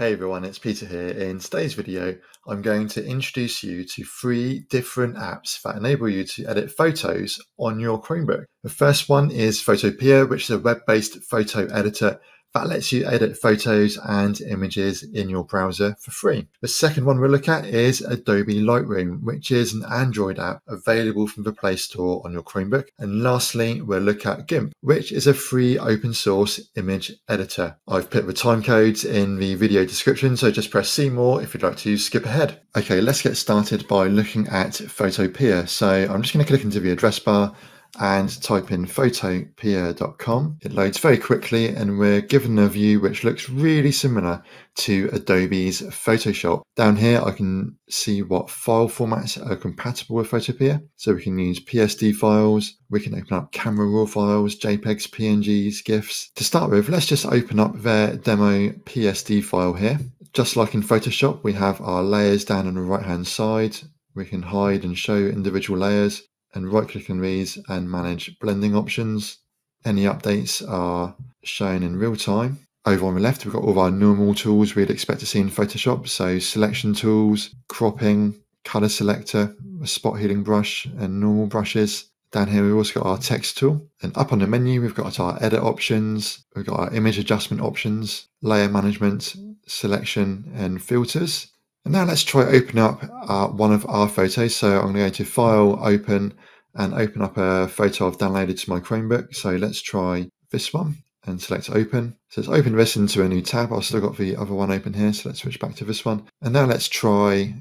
Hey everyone, it's Peter here. In today's video, I'm going to introduce you to three different apps that enable you to edit photos on your Chromebook. The first one is Photopea, which is a web-based photo editor that lets you edit photos and images in your browser for free. The second one we'll look at is Adobe Lightroom, which is an Android app available from the Play Store on your Chromebook. And lastly, we'll look at GIMP, which is a free open source image editor. I've put the time codes in the video description, so just press see more if you'd like to skip ahead. Okay, let's get started by looking at Photopea. So I'm just going to click into the address bar and type in photopea.com. It loads very quickly and we're given a view which looks really similar to Adobe's Photoshop. Down here I can see what file formats are compatible with Photopea. So we can use PSD files, we can open up camera raw files, JPEGs, PNGs, GIFs. To start with, let's just open up their demo PSD file here. Just like in Photoshop, we have our layers down on the right hand side. We can hide and show individual layers and right click on these and manage blending options. Any updates are shown in real time. Over on the left, we've got all our normal tools we'd expect to see in Photoshop. So selection tools, cropping, color selector, a spot healing brush and normal brushes. Down here, we've also got our text tool. And up on the menu, we've got our edit options. We've got our image adjustment options, layer management, selection and filters. And now let's try open up uh, one of our photos. So I'm going to go to File, Open, and open up a photo I've downloaded to my Chromebook. So let's try this one and select Open. So let's open this into a new tab. I've still got the other one open here. So let's switch back to this one. And now let's try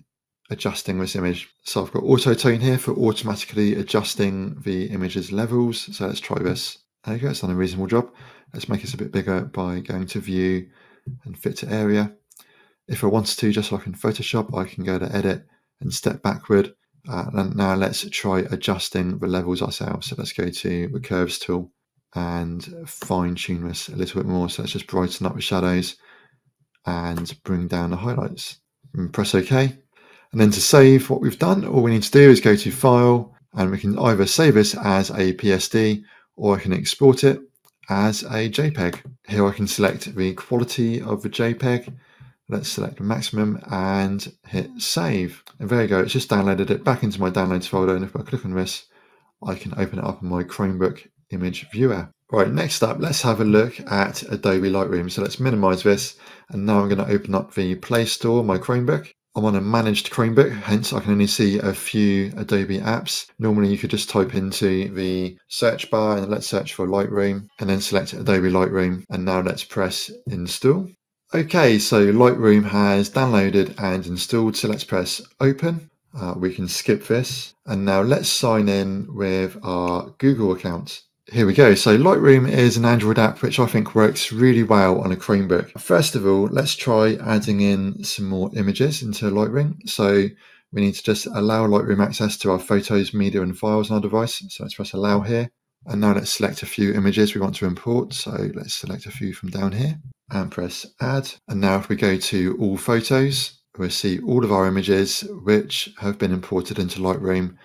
adjusting this image. So I've got Auto Tone here for automatically adjusting the image's levels. So let's try this. There you go. It's done a reasonable job. Let's make this a bit bigger by going to View and Fit to Area. If I wanted to, just like in Photoshop, I can go to Edit and step backward. Uh, and now let's try adjusting the levels ourselves. So let's go to the Curves tool and fine tune this a little bit more. So let's just brighten up the shadows and bring down the highlights. And press OK. And then to save what we've done, all we need to do is go to File, and we can either save this as a PSD or I can export it as a JPEG. Here I can select the quality of the JPEG Let's select maximum and hit save. And there you go, it's just downloaded it back into my downloads folder. And if I click on this, I can open it up in my Chromebook image viewer. Right, next up, let's have a look at Adobe Lightroom. So let's minimize this. And now I'm going to open up the Play Store, my Chromebook. I'm on a managed Chromebook, hence I can only see a few Adobe apps. Normally you could just type into the search bar and let's search for Lightroom and then select Adobe Lightroom. And now let's press install. Okay, so Lightroom has downloaded and installed, so let's press open. Uh, we can skip this. And now let's sign in with our Google account. Here we go. So Lightroom is an Android app which I think works really well on a Chromebook. First of all, let's try adding in some more images into Lightroom. So we need to just allow Lightroom access to our photos, media and files on our device. So let's press allow here. And now let's select a few images we want to import. So let's select a few from down here and press add. And now if we go to all photos, we'll see all of our images which have been imported into Lightroom.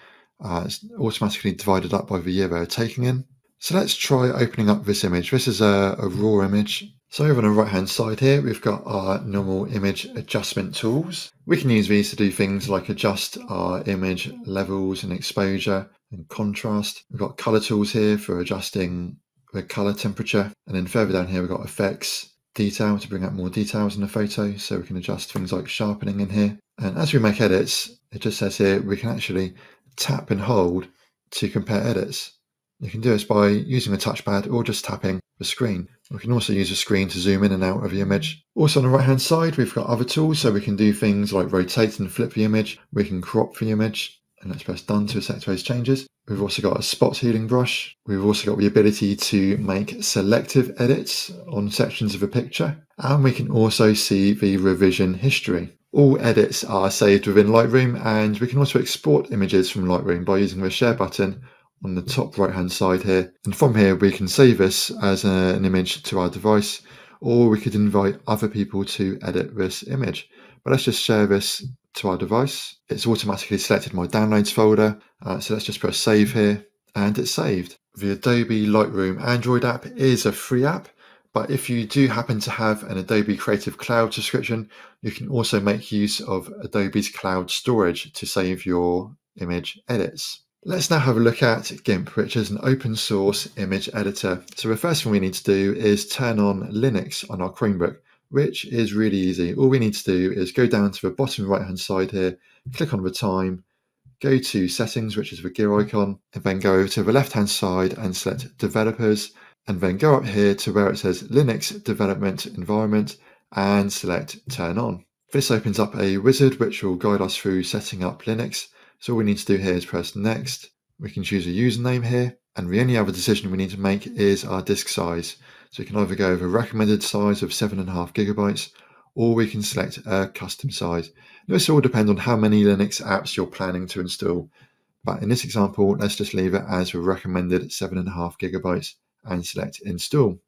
Uh, it's automatically divided up by the year they're taken in. So let's try opening up this image. This is a, a raw image. So over on the right hand side here, we've got our normal image adjustment tools. We can use these to do things like adjust our image levels and exposure and contrast. We've got color tools here for adjusting the color temperature. And then further down here, we've got effects detail to bring out more details in the photo. So we can adjust things like sharpening in here. And as we make edits, it just says here we can actually tap and hold to compare edits. You can do this by using the touchpad or just tapping the screen. We can also use the screen to zoom in and out of the image. Also on the right hand side, we've got other tools so we can do things like rotate and flip the image. We can crop the image and let's press done to effect those changes. We've also got a spot healing brush. We've also got the ability to make selective edits on sections of a picture. And we can also see the revision history. All edits are saved within Lightroom and we can also export images from Lightroom by using the share button on the top right hand side here. And from here we can save this as a, an image to our device or we could invite other people to edit this image. But let's just share this to our device. It's automatically selected my downloads folder. Uh, so let's just press save here and it's saved. The Adobe Lightroom Android app is a free app, But if you do happen to have an Adobe Creative Cloud subscription, you can also make use of Adobe's cloud storage to save your image edits. Let's now have a look at GIMP, which is an open source image editor. So the first thing we need to do is turn on Linux on our Chromebook, which is really easy. All we need to do is go down to the bottom right hand side here, click on the time, go to settings, which is the gear icon, and then go to the left hand side and select developers and then go up here to where it says Linux Development Environment and select Turn On. This opens up a wizard which will guide us through setting up Linux. So all we need to do here is press Next. We can choose a username here, and the only other decision we need to make is our disk size. So we can either go with a recommended size of 7.5 gigabytes, or we can select a custom size. This all depends on how many Linux apps you're planning to install. But in this example, let's just leave it as a recommended 7.5 gigabytes and select install.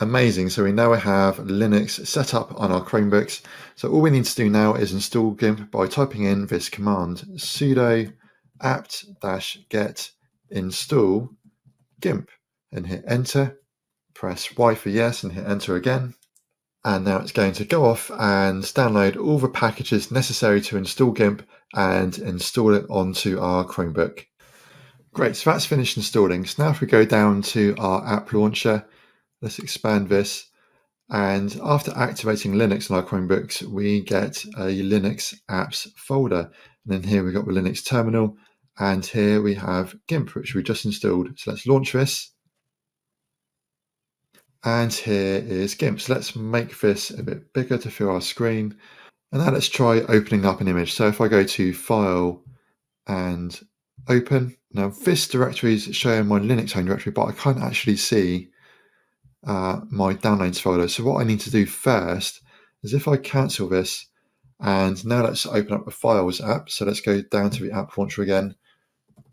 Amazing, so we now have Linux set up on our Chromebooks. So all we need to do now is install GIMP by typing in this command, sudo apt-get install GIMP and hit enter, press Y for yes and hit enter again. And now it's going to go off and download all the packages necessary to install GIMP and install it onto our Chromebook. Great, so that's finished installing. So now if we go down to our app launcher, let's expand this. And after activating Linux on our Chromebooks, we get a Linux apps folder. And then here we've got the Linux terminal. And here we have GIMP, which we just installed. So let's launch this. And here is GIMP. So let's make this a bit bigger to fill our screen. And now let's try opening up an image. So if I go to File and Open, now this directory is showing my Linux home directory, but I can't actually see uh, my downloads folder. So what I need to do first is if I cancel this, and now let's open up the Files app. So let's go down to the app launcher again,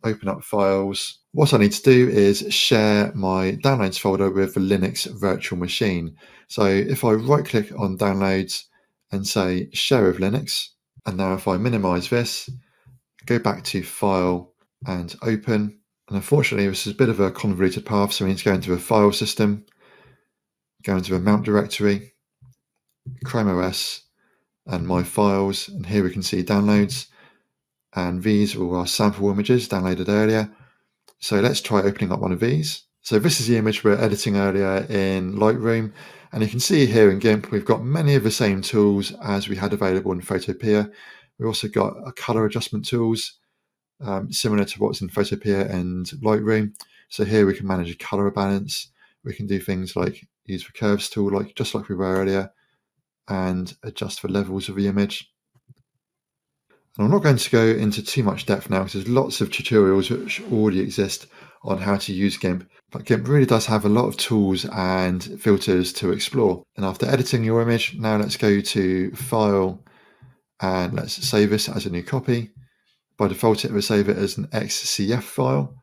open up Files. What I need to do is share my downloads folder with the Linux virtual machine. So if I right click on downloads and say share with Linux, and now if I minimize this, go back to File, and open. And unfortunately, this is a bit of a convoluted path, so we need to go into a file system, go into a mount directory, Chrome OS, and my files. And here we can see downloads. And these are our sample images downloaded earlier. So let's try opening up one of these. So this is the image we are editing earlier in Lightroom. And you can see here in GIMP, we've got many of the same tools as we had available in Photopea. We've also got a color adjustment tools um, similar to what's in Photopea and Lightroom. So here we can manage a color balance. We can do things like use the curves tool, like just like we were earlier, and adjust the levels of the image. And I'm not going to go into too much depth now because there's lots of tutorials which already exist on how to use GIMP. But GIMP really does have a lot of tools and filters to explore. And after editing your image, now let's go to File and let's save this as a new copy. By default, it will save it as an XCF file.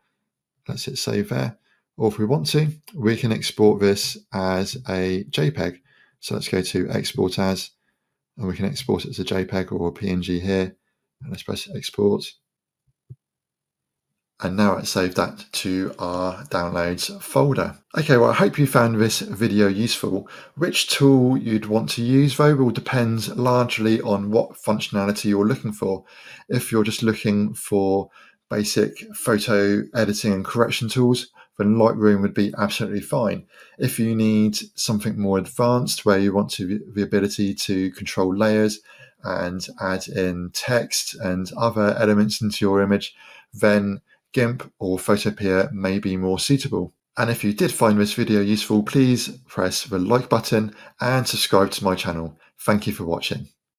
Let's hit save there. Or if we want to, we can export this as a JPEG. So let's go to export as, and we can export it as a JPEG or a PNG here. And let's press export. And now let's save that to our downloads folder. Okay, well, I hope you found this video useful. Which tool you'd want to use though will depend largely on what functionality you're looking for. If you're just looking for basic photo editing and correction tools, then Lightroom would be absolutely fine. If you need something more advanced where you want to the ability to control layers and add in text and other elements into your image, then GIMP or Photopea may be more suitable. And if you did find this video useful, please press the like button and subscribe to my channel. Thank you for watching.